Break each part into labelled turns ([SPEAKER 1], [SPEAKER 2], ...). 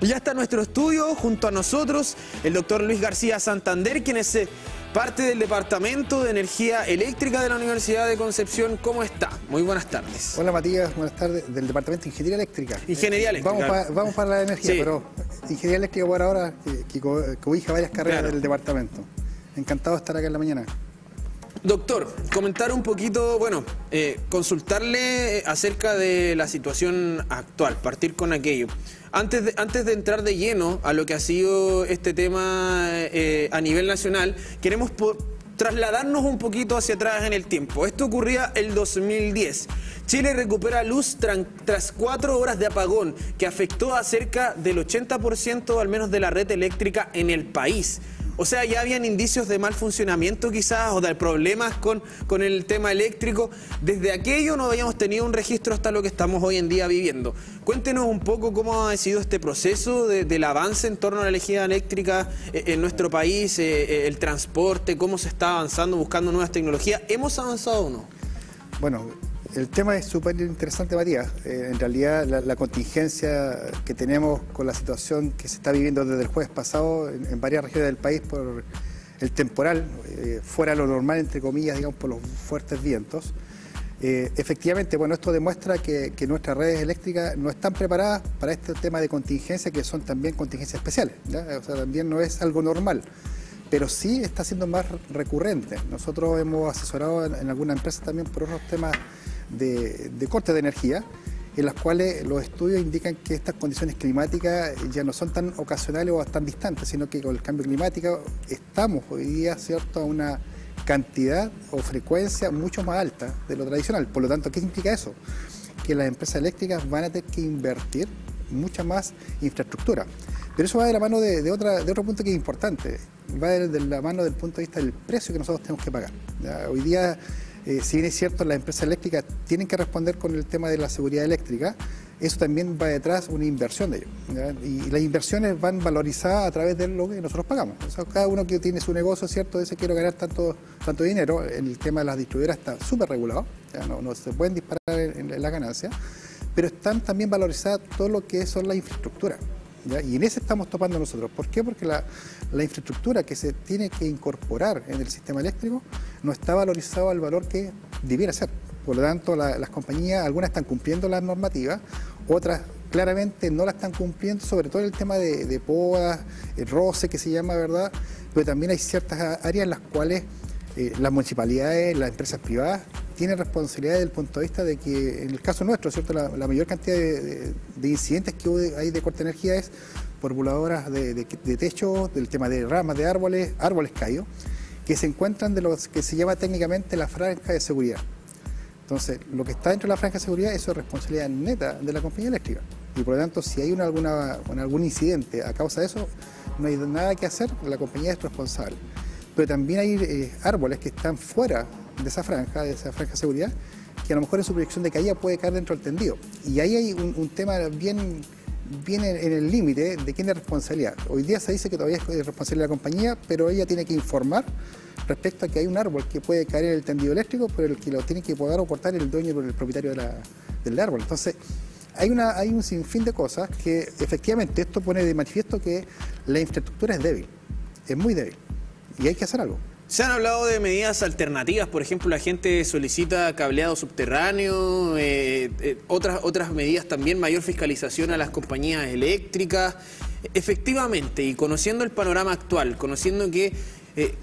[SPEAKER 1] Ya está en nuestro estudio, junto a nosotros, el doctor Luis García Santander, quien es eh, parte del Departamento de Energía Eléctrica de la Universidad de Concepción. ¿Cómo está? Muy buenas tardes.
[SPEAKER 2] Hola Matías, buenas tardes, del Departamento de Ingeniería Eléctrica.
[SPEAKER 1] Ingeniería
[SPEAKER 2] Eh,
[SPEAKER 1] Eléctrica.
[SPEAKER 2] Vamos, pa- vamos para la energía,
[SPEAKER 1] Sí.
[SPEAKER 2] pero Ingeniería Eléctrica por ahora, que, que co- cobija varias carreras
[SPEAKER 1] Claro.
[SPEAKER 2] del departamento. Encantado de estar acá en la mañana.
[SPEAKER 1] Doctor, comentar un poquito, bueno, eh, consultarle acerca de la situación actual, partir con aquello. Antes de, antes de entrar de lleno a lo que ha sido este tema eh, a nivel nacional, queremos trasladarnos un poquito hacia atrás en el tiempo. Esto ocurría el 2010. Chile recupera luz tras cuatro horas de apagón que afectó a cerca del 80% al menos de la red eléctrica en el país. O sea, ya habían indicios de mal funcionamiento quizás o de problemas con, con el tema eléctrico. Desde aquello no habíamos tenido un registro hasta lo que estamos hoy en día viviendo. Cuéntenos un poco cómo ha sido este proceso de- del avance en torno a la energía eléctrica eh, en nuestro país, eh, eh, el transporte, cómo se está avanzando buscando nuevas tecnologías. ¿Hemos avanzado o no?
[SPEAKER 2] Bueno, el tema es súper interesante, Matías. Eh, en realidad, la, contingencia que tenemos con la situación que se está viviendo desde el jueves pasado en, varias regiones del país por el temporal, eh, fuera lo normal, entre comillas, digamos, por los fuertes vientos. Eh, efectivamente, bueno, esto demuestra que, nuestras redes eléctricas no están preparadas para este tema de contingencia, que son también contingencias especiales. O sea, también no es algo normal pero sí está siendo más recurrente. Nosotros hemos asesorado en, en alguna empresa también por otros temas de, de corte de energía, en las cuales los estudios indican que estas condiciones climáticas ya no son tan ocasionales o tan distantes, sino que con el cambio climático estamos hoy día cierto a una cantidad o frecuencia mucho más alta de lo tradicional. Por lo tanto, ¿qué implica eso? Que las empresas eléctricas van a tener que invertir mucha más infraestructura. Pero eso va de la mano de, otra, de otro punto que es importante. Va de, la mano del punto de vista del precio que nosotros tenemos que pagar. Hoy día, eh, si bien es cierto, las empresas eléctricas tienen que responder con el tema de la seguridad eléctrica, eso también va detrás una inversión de ello. ¿ya? Y las inversiones van valorizadas a través de lo que nosotros pagamos. O sea, cada uno que tiene su negocio, ¿cierto? Dice quiero ganar tanto, tanto dinero. El tema de las distribuidoras está súper regulado. No, no se pueden disparar en, en la ganancia. Pero están también valorizadas todo lo que son las infraestructuras. Y en ese estamos topando nosotros. ¿Por qué? Porque la infraestructura que se tiene que incorporar en el sistema eléctrico no está valorizado al valor que debiera ser. Por lo tanto, la- las compañías, algunas están cumpliendo las normativas, otras claramente no la están cumpliendo, sobre todo el tema de, podas, el roce que se llama, ¿verdad? Pero también hay ciertas áreas en las cuales eh, las municipalidades, las empresas privadas tienen responsabilidad desde el punto de vista de que, en el caso nuestro, ¿cierto? La, mayor cantidad de, de- de incidentes que hay de corte de energía es por voladoras de, de, de techo, del tema de ramas de árboles, árboles caídos, que se encuentran de los que se llama técnicamente la franja de seguridad. Entonces, lo que está dentro de la franja de seguridad, eso es responsabilidad neta de la compañía eléctrica. Y por lo tanto, si hay una, alguna, algún incidente a causa de eso, no hay nada que hacer, la compañía es responsable. Pero también hay eh, árboles que están fuera de esa franja, de esa franja de seguridad, que a lo mejor en su proyección de caída puede caer dentro del tendido. Y ahí hay un tema bien, bien en, el límite de quién es responsabilidad. Hoy día se dice que todavía es responsabilidad de la compañía, pero ella tiene que informar respecto a que hay un árbol que puede caer en el tendido eléctrico, pero el que lo tiene que poder o cortar el dueño o el propietario del árbol. Entonces, hay, una, hay un sinfín de cosas que efectivamente esto pone de manifiesto que la infraestructura es débil, es muy débil, y hay que hacer algo.
[SPEAKER 1] Se han hablado de medidas alternativas, por ejemplo, la gente solicita cableado subterráneo, eh, eh, otras, otras medidas también, mayor fiscalización a las compañías eléctricas. Efectivamente, y conociendo el panorama actual, conociendo que eh,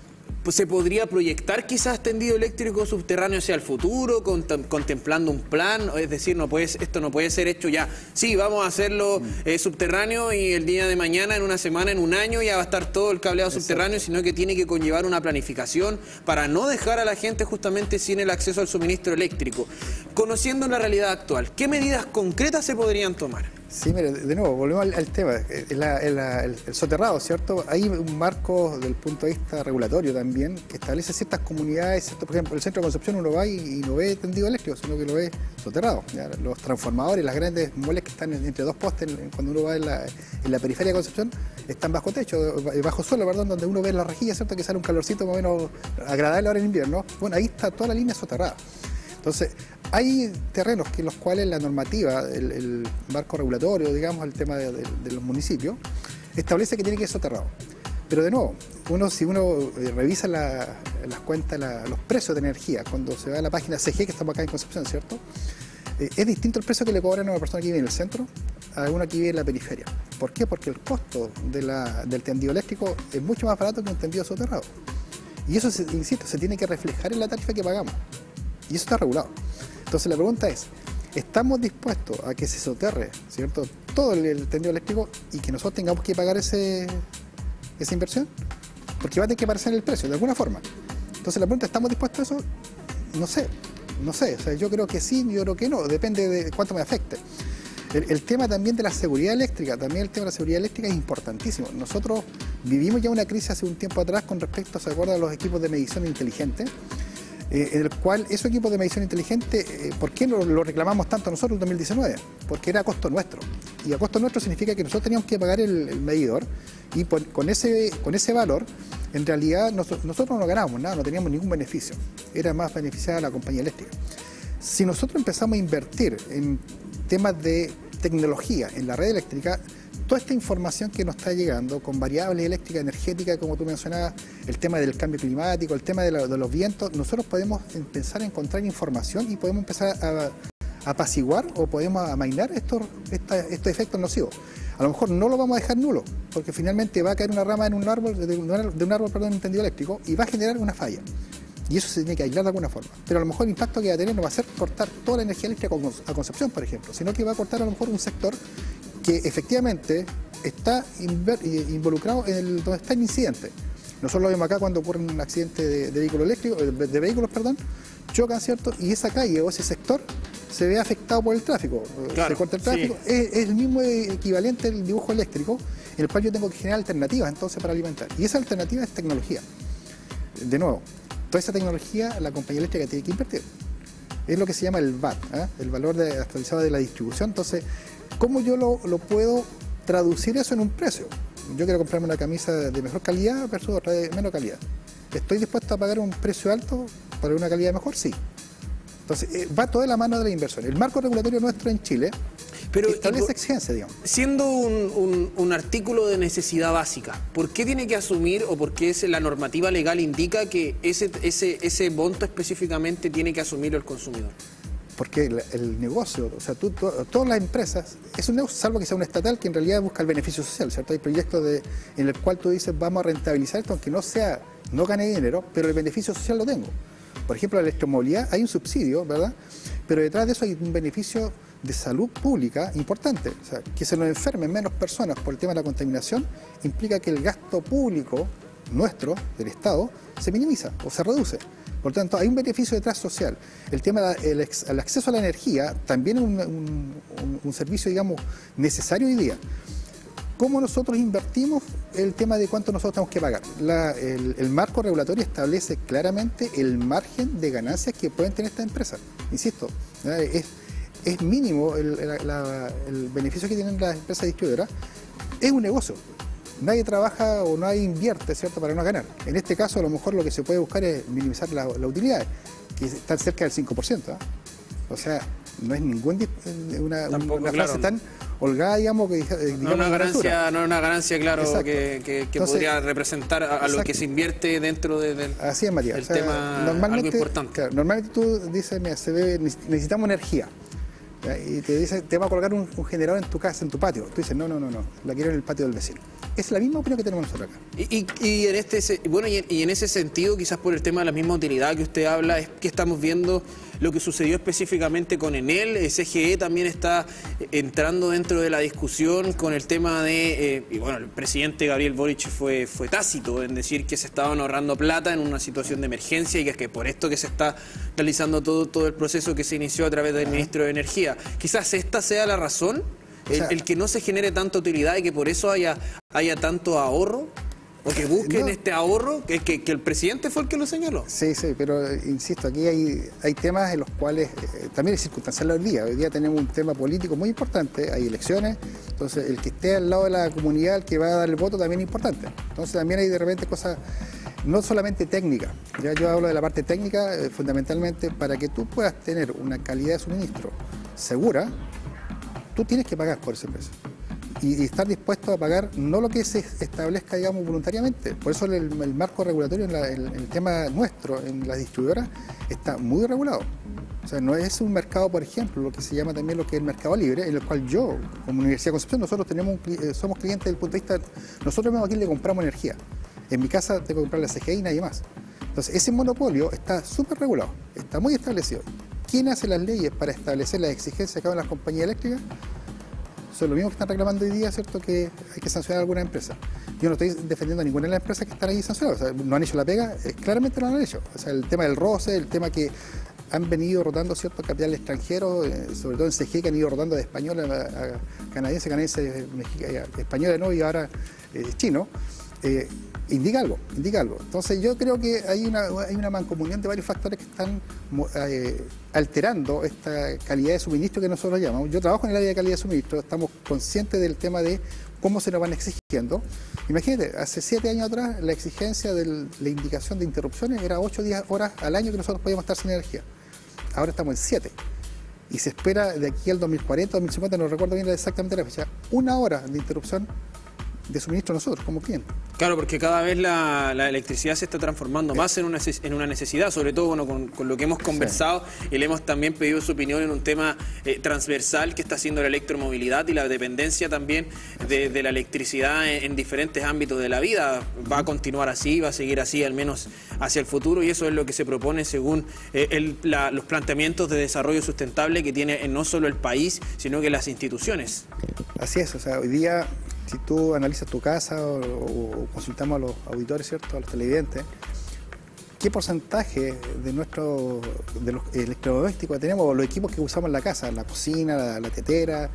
[SPEAKER 1] se podría proyectar quizás tendido eléctrico subterráneo hacia el futuro, contem- contemplando un plan, es decir, no puede, esto no puede ser hecho ya. Sí, vamos a hacerlo eh, subterráneo y el día de mañana, en una semana, en un año, ya va a estar todo el cableado subterráneo, sino que tiene que conllevar una planificación para no dejar a la gente justamente sin el acceso al suministro eléctrico. Conociendo la realidad actual, ¿qué medidas concretas se podrían tomar?
[SPEAKER 2] Sí, mire, de nuevo, volvemos al, tema, eh, el, soterrado, ¿cierto? Hay un marco del punto de vista regulatorio también que establece ciertas comunidades, ¿cierto? por ejemplo, el centro de Concepción uno va y, no ve tendido eléctrico, sino que lo ve soterrado. Los transformadores, las grandes moles que están en- entre dos postes, cuando uno va en la, en la periferia de Concepción, están bajo techo, eh, bajo suelo, perdón, donde uno ve la rejilla, ¿cierto? Que sale un calorcito más o menos agradable ahora en invierno. Bueno, ahí está toda la línea soterrada. Entonces, hay terrenos en los cuales la normativa, el, marco regulatorio, digamos, el tema de, los municipios, establece que tiene que ser soterrado. Pero de nuevo, uno, si uno eh, revisa las cuentas, los precios de energía, cuando se va a la página CG, que estamos acá en Concepción, ¿cierto? Eh, es distinto el precio que le cobran a una persona que vive en el centro a una que vive en la periferia. ¿Por qué? Porque el costo del tendido eléctrico es mucho más barato que un tendido soterrado. Y eso, insisto, se tiene que reflejar en la tarifa que pagamos. Y eso está regulado. Entonces la pregunta es, ¿estamos dispuestos a que se soterre ¿cierto? todo el, tendido eléctrico y que nosotros tengamos que pagar ese, esa inversión? Porque va a tener que aparecer en el precio, de alguna forma. Entonces la pregunta, ¿estamos dispuestos a eso? No sé, no sé. O sea, yo creo que sí, yo creo que no, depende de cuánto me afecte. El, tema también de la seguridad eléctrica, también el tema de la seguridad eléctrica es importantísimo. Nosotros vivimos ya una crisis hace un tiempo atrás con respecto, ¿se acuerdan?, a los equipos de medición inteligente eh, en el cual esos equipos de medición inteligente, eh, ¿por qué lo, lo, reclamamos tanto nosotros en 2019? Porque era a costo nuestro. Y a costo nuestro significa que nosotros teníamos que pagar el, medidor y con, ese, con ese valor, en realidad nosotros no ganábamos nada, no teníamos ningún beneficio. Era más beneficiada la compañía eléctrica. Si nosotros empezamos a invertir en temas de tecnología en la red eléctrica, toda esta información que nos está llegando con variables eléctricas, energéticas, como tú mencionabas, el tema del cambio climático, el tema de, los vientos, nosotros podemos empezar a encontrar información y podemos empezar a, apaciguar o podemos amainar estos, estos efectos nocivos. A lo mejor no lo vamos a dejar nulo, porque finalmente va a caer una rama en un árbol, de un, árbol, perdón, un tendido eléctrico y va a generar una falla. Y eso se tiene que aislar de alguna forma. Pero a lo mejor el impacto que va a tener no va a ser cortar toda la energía eléctrica a Concepción, por ejemplo, sino que va a cortar a lo mejor un sector que efectivamente está involucrado en el, donde está el incidente. Nosotros lo vemos acá cuando ocurre un accidente de, vehículo eléctrico, de vehículos, perdón, chocan, ¿cierto? Y esa calle o ese sector se ve afectado por el tráfico. se corta el tráfico. Es, el mismo equivalente al dibujo eléctrico, en el cual yo tengo que generar alternativas entonces para alimentar. Y esa alternativa es tecnología. De nuevo, toda esa tecnología la compañía eléctrica tiene que invertir. Es lo que se llama el VAT, ¿eh? el valor de, actualizado de la distribución. Entonces, ¿Cómo yo lo, puedo traducir eso en un precio? Yo quiero comprarme una camisa de mejor calidad versus otra de menor calidad. ¿Estoy dispuesto a pagar un precio alto para una calidad mejor? Sí. Entonces, eh, va toda la mano de la inversión. El marco regulatorio nuestro en Chile pero, establece exigencia, digamos.
[SPEAKER 1] Siendo un, artículo de necesidad básica, ¿por qué tiene que asumir o por qué la normativa legal indica que ese, ese, ese monto específicamente tiene que asumir el consumidor?
[SPEAKER 2] Porque el, negocio, o sea, todas las empresas, es un negocio, salvo que sea un estatal que en realidad busca el beneficio social, ¿cierto? Hay proyectos de, en el cual tú dices, vamos a rentabilizar esto, aunque no sea, no gane dinero, pero el beneficio social lo tengo. Por ejemplo, la electromovilidad, hay un subsidio, ¿verdad? Pero detrás de eso hay un beneficio de salud pública importante. O sea, que se nos enfermen menos personas por el tema de la contaminación implica que el gasto público nuestro, del Estado, se minimiza o se reduce. Por tanto, hay un beneficio detrás social. El tema del acceso a la energía también es un, servicio, digamos, necesario hoy día. ¿Cómo nosotros invertimos el tema de cuánto nosotros tenemos que pagar? el, marco regulatorio establece claramente el margen de ganancias que pueden tener estas empresas. Insisto, es, mínimo el beneficio que tienen las empresas distribuidoras. Es un negocio nadie trabaja o nadie invierte, ¿cierto?, para no ganar. En este caso, a lo mejor lo que se puede buscar es minimizar la, utilidad, que está cerca del 5%. ¿ah? O sea, no es ningún una, una frase tan holgada, digamos, que
[SPEAKER 1] digamos, no una ganancia, no una ganancia, claro, que, podría representar a, lo que se invierte dentro de, del,
[SPEAKER 2] Así es, María.
[SPEAKER 1] tema normalmente, algo importante.
[SPEAKER 2] normalmente tú dices, mira, se ve, necesitamos energía y te dice, te va a colocar un, generador en tu casa, en tu patio. Tú dices, no, no, no, no, la quiero en el patio del vecino. Es la misma opinión que tenemos nosotros acá.
[SPEAKER 1] Y, en este, bueno, y en, ese sentido, quizás por el tema de la misma utilidad que usted habla, es que estamos viendo lo que sucedió específicamente con Enel. CGE también está entrando dentro de la discusión con el tema de, eh, y bueno, el presidente Gabriel Boric fue, fue tácito en decir que se estaban ahorrando plata en una situación de emergencia y que es que por esto que se está realizando todo, todo el proceso que se inició a través del ministro de Energía. Quizás esta sea la razón, el, que no se genere tanta utilidad y que por eso haya, haya tanto ahorro. O que busquen este ahorro, que, que, el presidente fue el que lo señaló.
[SPEAKER 2] Sí, sí, pero eh, insisto, aquí hay, hay temas en los cuales eh, también es circunstancial hoy día. Hoy día tenemos un tema político muy importante, hay elecciones, entonces el que esté al lado de la comunidad, el que va a dar el voto también es importante. Entonces también hay de repente cosas no solamente técnica, ya yo hablo de la parte técnica eh, fundamentalmente para que tú puedas tener una calidad de suministro segura, tú tienes que pagar por ese precio. Y, estar dispuesto a pagar no lo que se establezca, digamos, voluntariamente. Por eso el, marco regulatorio en el tema nuestro, en las distribuidoras, está muy regulado. O sea, no es un mercado, por ejemplo, lo que se llama también lo que es el mercado libre, en el cual yo, como Universidad de Concepción, nosotros tenemos eh, somos clientes desde el punto de vista, nosotros mismos aquí le compramos energía. En mi casa tengo que comprar la CGI y nadie más. Entonces, ese monopolio está súper regulado, está muy establecido. ¿Quién hace las leyes para establecer las exigencias que hagan las compañías eléctricas? Son los mismos que están reclamando hoy día, ¿cierto?, que hay que sancionar a alguna empresa. Yo no estoy defendiendo a ninguna de las empresas que están ahí sancionadas. O sea, no han hecho la pega, eh, claramente no lo han hecho. O sea, el tema del roce, el tema que han venido rotando ciertos capital extranjeros, eh, sobre todo en CG, que han ido rotando de español a, canadiense, canadiense, español ¿no? y ahora eh, chino, eh, indica algo, indica algo. Entonces yo creo que hay una, hay una mancomunión de varios factores que están alterando esta calidad de suministro que nosotros llamamos. Yo trabajo en el área de calidad de suministro, estamos conscientes del tema de cómo se nos van exigiendo. Imagínate, hace siete años atrás la exigencia de la indicación de interrupciones era ocho días, horas al año que nosotros podíamos estar sin energía ahora estamos en 7. Y se espera de aquí al 2040, 2050, no recuerdo bien exactamente la fecha, una hora de interrupción de suministro nosotros como clientes.
[SPEAKER 1] Claro, porque cada vez la, electricidad se está transformando más en una, en una necesidad, sobre todo bueno, con, lo que hemos conversado y le hemos también pedido su opinión en un tema eh, transversal que está haciendo la electromovilidad y la dependencia también de, la electricidad en, diferentes ámbitos de la vida. Va a continuar así, va a seguir así al menos hacia el futuro y eso es lo que se propone según eh, los planteamientos de desarrollo sustentable que tiene no solo el país, sino que las instituciones.
[SPEAKER 2] Así es, o sea, hoy día si tú analizas tu casa o, consultamos a los auditores, ¿cierto? a los televidentes, ¿qué porcentaje de nuestro de los electrodomésticos tenemos, los equipos que usamos en la casa, la cocina, la, tetera,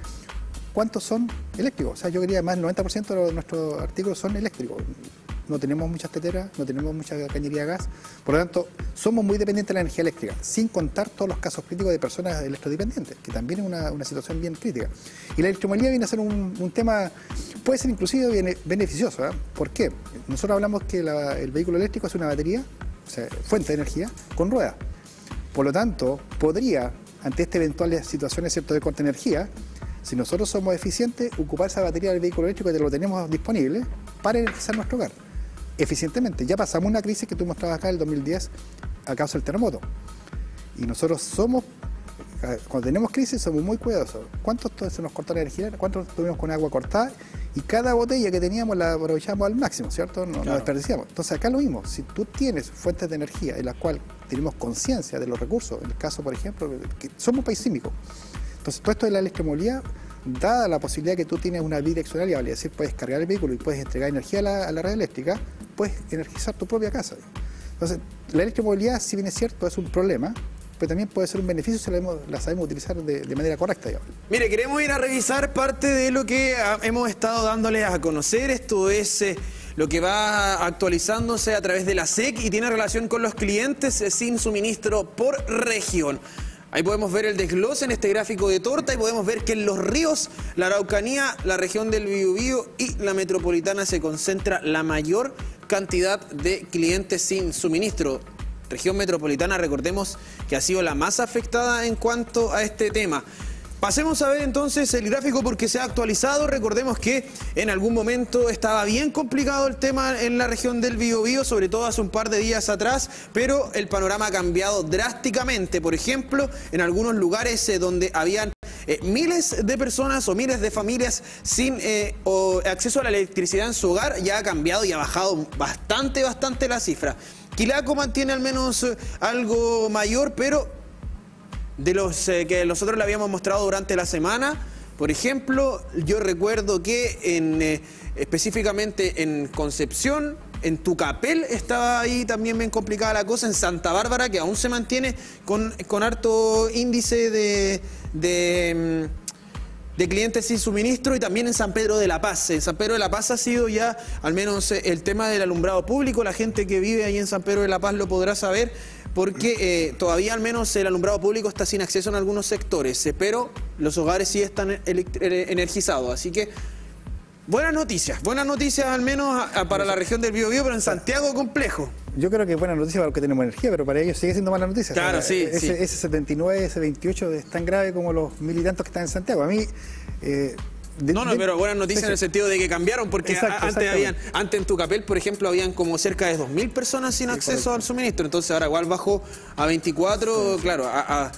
[SPEAKER 2] cuántos son eléctricos? O sea, yo diría más del 90% de nuestros artículos son eléctricos no tenemos muchas teteras, no tenemos mucha cañería de gas, por lo tanto, somos muy dependientes de la energía eléctrica, sin contar todos los casos críticos de personas electrodependientes, que también es una, situación bien crítica. Y la electromovilidad viene a ser un, tema, puede ser inclusive beneficioso. ¿eh? ¿Por qué? Nosotros hablamos que el vehículo eléctrico es una batería, o sea, fuente de energía, con ruedas. Por lo tanto, podría, ante estas eventuales situaciones ¿cierto? de corte de energía, si nosotros somos eficientes, ocupar esa batería del vehículo eléctrico que lo tenemos disponible para energizar nuestro hogar eficientemente. Ya pasamos una crisis que tú mostrabas acá en el 2010 a causa del terremoto. Y nosotros somos, cuando tenemos crisis, somos muy cuidadosos. ¿Cuántos se nos cortó la energía? ¿Cuántos tuvimos con agua cortada? Y cada botella que teníamos la aprovechamos al máximo, ¿cierto? No, desperdiciamos. Entonces acá lo mismo, si tú tienes fuentes de energía en las cuales tenemos conciencia de los recursos, en el caso, por ejemplo, que somos un país sísmico. Entonces todo esto de la electromovilidad dada la posibilidad que tú tienes una bidireccional es decir, puedes cargar el vehículo y puedes entregar energía a la, a la red eléctrica, puedes energizar tu propia casa. Entonces, la electromovilidad, si bien es cierto, es un problema, pero también puede ser un beneficio si la, sabemos utilizar de, manera correcta.
[SPEAKER 1] Mire, queremos ir a revisar parte de lo que hemos estado dándoles a conocer. Esto es eh, lo que va actualizándose a través de la SEC y tiene relación con los clientes eh, sin suministro por región. Ahí podemos ver el desglose en este gráfico de torta y podemos ver que en los ríos, la Araucanía, la región del Biobío y la metropolitana se concentra la mayor cantidad de clientes sin suministro. Región metropolitana, recordemos que ha sido la más afectada en cuanto a este tema. Pasemos a ver entonces el gráfico porque se ha actualizado. Recordemos que en algún momento estaba bien complicado el tema en la región del Biobío, sobre todo hace un par de días atrás, pero el panorama ha cambiado drásticamente. Por ejemplo, en algunos lugares eh, donde habían eh, miles de personas o miles de familias sin eh, acceso a la electricidad en su hogar, ya ha cambiado y ha bajado bastante, bastante la cifra. Quilaco mantiene al menos algo mayor, pero de los eh, que nosotros le habíamos mostrado durante la semana. Por ejemplo, yo recuerdo que en, eh, específicamente en Concepción, en Tucapel estaba ahí también bien complicada la cosa, en Santa Bárbara, que aún se mantiene con, con harto índice de, de, mm, de, clientes sin suministro, y también en San Pedro de la Paz. En San Pedro de la Paz ha sido ya, al menos eh, el tema del alumbrado público, la gente que vive ahí en San Pedro de la Paz lo podrá saber porque eh, todavía al menos el alumbrado público está sin acceso en algunos sectores, eh, pero los hogares sí están energizados, así que Buenas noticias, buenas noticias al menos para la región del Biobío, pero en Santiago complejo.
[SPEAKER 2] Yo creo que es buena noticia para los que tenemos energía, pero para ellos sigue siendo mala noticia.
[SPEAKER 1] Claro, sí,
[SPEAKER 2] ese, 79, ese 28 es tan grave como los militantes que están en Santiago. A mí...
[SPEAKER 1] Eh, no, no, pero buenas noticias en el sentido de que cambiaron, porque antes habían, antes en Tucapel, por ejemplo, habían como cerca de 2.000 personas sin acceso al suministro, entonces ahora igual bajó a 24, claro, a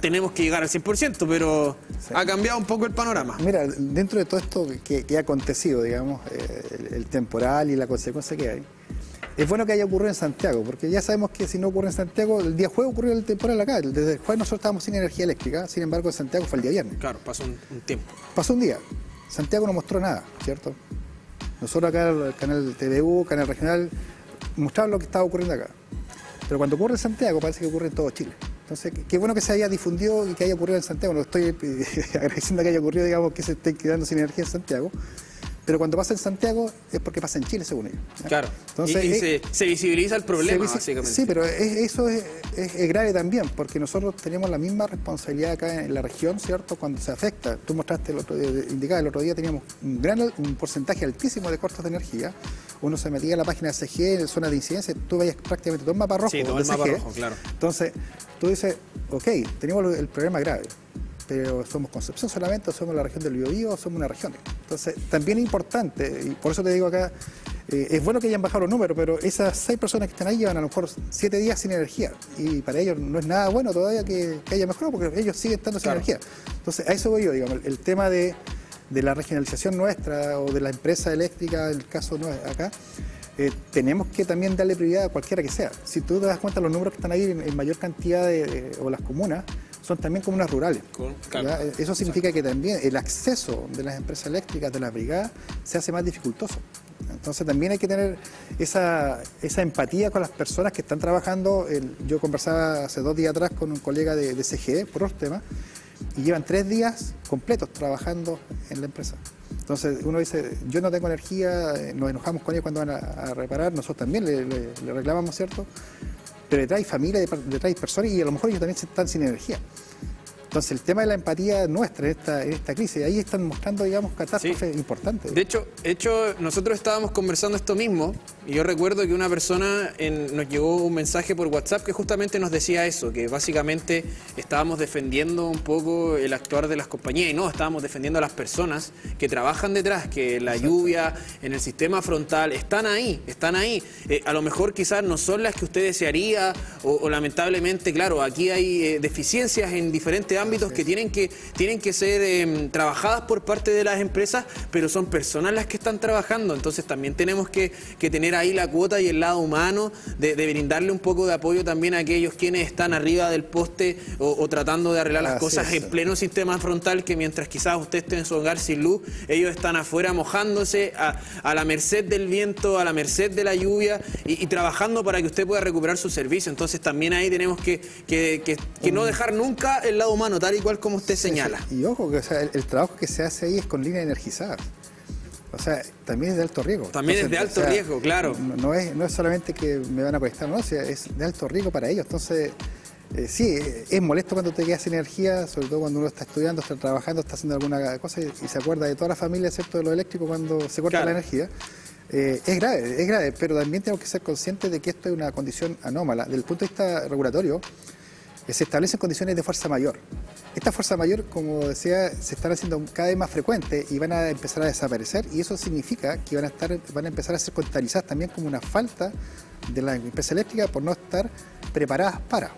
[SPEAKER 1] tenemos que llegar al 100%, pero ha cambiado un poco el panorama.
[SPEAKER 2] Mira, dentro de todo esto que, ha acontecido, digamos, eh, el, temporal y la consecuencia que hay, es bueno que haya ocurrido en Santiago, porque ya sabemos que si no ocurre en Santiago, el día jueves ocurrió el temporal acá. Desde el jueves nosotros estábamos sin energía eléctrica, sin embargo en Santiago fue el día viernes.
[SPEAKER 1] Claro, pasó un, tiempo.
[SPEAKER 2] Pasó un día. Santiago no mostró nada, ¿cierto? Nosotros acá, el canal TVU, canal regional, mostramos lo que estaba ocurriendo acá. Pero cuando ocurre en Santiago, parece que ocurre en todo Chile. Entonces, qué bueno que se haya difundido y que haya ocurrido en Santiago. No estoy agradeciendo que haya ocurrido, digamos, que se esté quedando sin energía en Santiago. Pero cuando pasa en Santiago es porque pasa en Chile, según ellos.
[SPEAKER 1] Claro. Entonces, y, se, visibiliza el problema, básicamente.
[SPEAKER 2] Sí, pero eso es, grave también, porque nosotros tenemos la misma responsabilidad acá en la región, ¿cierto? Cuando se afecta. Tú mostraste el otro día, indicaba el otro día teníamos un gran un porcentaje altísimo de cortos de energía. Uno se metía en la página de CG, en zona de incidencia, tú veías prácticamente todo el mapa rojo.
[SPEAKER 1] Sí, todo el mapa rojo, claro.
[SPEAKER 2] Entonces, tú dices, ok, tenemos el problema grave pero somos Concepción solamente, o somos la región del Biobío, o somos una región. Entonces, también es importante, y por eso te digo acá, eh, es bueno que hayan bajado los números, pero esas seis personas que están ahí llevan a lo mejor siete días sin energía, y para ellos no es nada bueno todavía que, haya mejorado, porque ellos siguen estando sin energía. Entonces, a eso voy yo, digamos, el tema de, la regionalización nuestra o de la empresa eléctrica, el caso acá, eh, tenemos que también darle prioridad a cualquiera que sea. Si tú te das cuenta, los números que están ahí en, mayor cantidad de, o las comunas, son también comunas rurales. Eso significa que también el acceso de las empresas eléctricas, de la brigada, se hace más dificultoso. Entonces también hay que tener esa, empatía con las personas que están trabajando. yo conversaba hace dos días atrás con un colega de, de CGE por otros temas y llevan tres días completos trabajando en la empresa. Entonces uno dice, yo no tengo energía, nos enojamos con ellos cuando van a, reparar, nosotros también le reclamamos, ¿cierto? Pero detrás familia, detrás hay personas y a lo mejor ellos también están sin energía. Entonces, el tema de la empatía nuestra en esta, en esta crisis, ahí están mostrando, digamos, catástrofes importantes.
[SPEAKER 1] De hecho, hecho, nosotros estábamos conversando esto mismo, y yo recuerdo que una persona nos llegó un mensaje por WhatsApp que justamente nos decía eso, que básicamente estábamos defendiendo un poco el actuar de las compañías, y no, estábamos defendiendo a las personas que trabajan detrás, que la lluvia, en el sistema frontal, están ahí, están ahí. Eh, a lo mejor quizás no son las que usted desearía, o, lamentablemente, claro, aquí hay eh, deficiencias en diferentes ámbitos que tienen que, tienen que ser em, trabajadas por parte de las empresas, pero son personas las que están trabajando. Entonces también tenemos que, tener ahí la cuota y el lado humano de, brindarle un poco de apoyo también a aquellos quienes están arriba del poste o, tratando de arreglar las cosas en pleno sistema frontal, que mientras quizás usted esté en su hogar sin luz, ellos están afuera mojándose a, la merced del viento, a la merced de la lluvia y, trabajando para que usted pueda recuperar su servicio. Entonces también ahí tenemos que, que no dejar nunca el lado humano tal y cual como usted señala.
[SPEAKER 2] Y ojo, que el, trabajo que se hace ahí es con líneas energizadas. O sea, también es de alto riesgo.
[SPEAKER 1] También es de alto riesgo, claro.
[SPEAKER 2] No, es, no es solamente que me van a prestar, no, es de alto riesgo para ellos. Entonces, eh, sí, es molesto cuando te quedas sin energía, sobre todo cuando uno está estudiando, está trabajando, está haciendo alguna cosa y, se acuerda de toda la familia, excepto de lo eléctrico, cuando se corta la energía. Eh, es grave, es grave, pero también tenemos que ser conscientes de que esto es una condición anómala. Desde el punto de vista regulatorio, se establecen condiciones de fuerza mayor. Esta fuerza mayor, como decía, se están haciendo cada vez más frecuentes y van a empezar a desaparecer y eso significa que van a, estar, van a empezar a ser contabilizadas también como una falta de la empresa eléctrica por no estar preparadas para.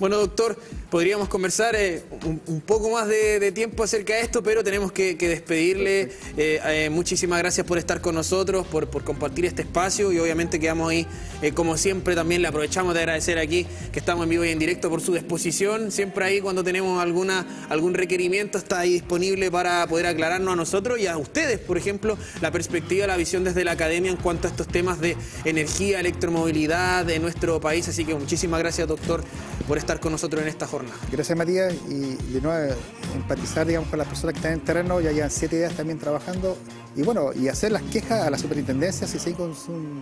[SPEAKER 1] Bueno, doctor, podríamos conversar eh, un, poco más de, tiempo acerca de esto, pero tenemos que, despedirle. Eh, eh, muchísimas gracias por estar con nosotros, por, compartir este espacio y obviamente quedamos ahí, como siempre, también le aprovechamos de agradecer aquí que estamos en vivo y en directo por su disposición. Siempre ahí cuando tenemos alguna, algún requerimiento está ahí disponible para poder aclararnos a nosotros y a ustedes, por ejemplo, la perspectiva, la visión desde la academia en cuanto a estos temas de energía, electromovilidad de nuestro país. Así que muchísimas gracias, doctor, por estar con nosotros en esta jornada.
[SPEAKER 2] Gracias Matías y de nuevo empatizar digamos, con las personas que están en terreno, ya llevan siete días también trabajando y bueno, y hacer las quejas a la superintendencia si con,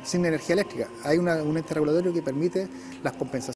[SPEAKER 2] sin energía eléctrica. Hay un ente regulatorio que permite las compensaciones.